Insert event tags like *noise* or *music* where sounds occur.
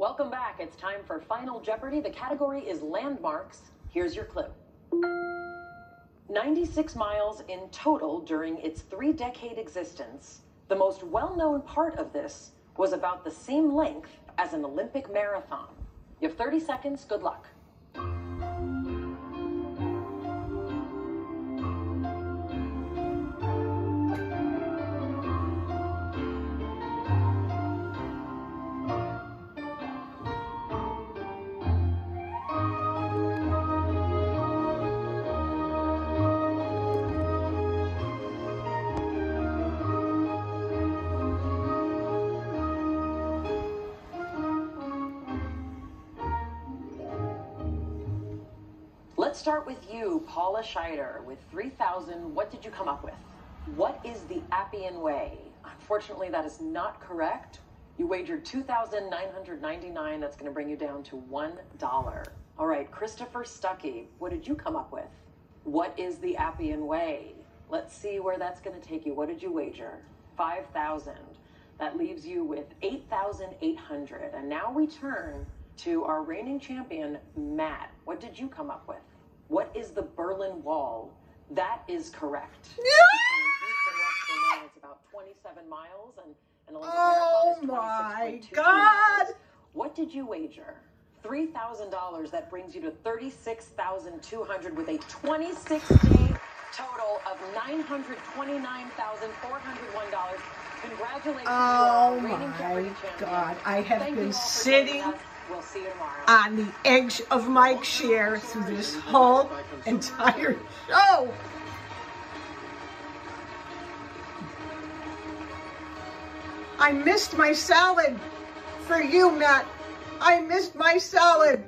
Welcome back. It's time for Final Jeopardy. The category is landmarks. Here's your clue 96 miles in total during its three decade existence. The most well known part of this was about the same length as an Olympic marathon. You have 30 seconds. Good luck. Let's start with you, Paula Scheider, with 3,000. What did you come up with? What is the Appian Way? Unfortunately, that is not correct. You wagered 2,999. That's going to bring you down to $1. All right, Christopher Stuckey, what did you come up with? What is the Appian Way? Let's see where that's going to take you. What did you wager? 5,000. That leaves you with 8,800. And now we turn to our reigning champion, Matt. What did you come up with? What is the Berlin Wall? That is correct. *laughs* Between East and West Berlin, it's about 27 miles, and an Olympic Oh marathon is 26.2 my God. miles. What did you wager? $3,000. That brings you to 36,200 with a 26-day total of $929,401. Congratulations, Oh my God. I have Thank been you all for sitting. We'll see you tomorrow. on the edge of my chair through this whole entire show. I missed my salad for you, Matt. I missed my salad.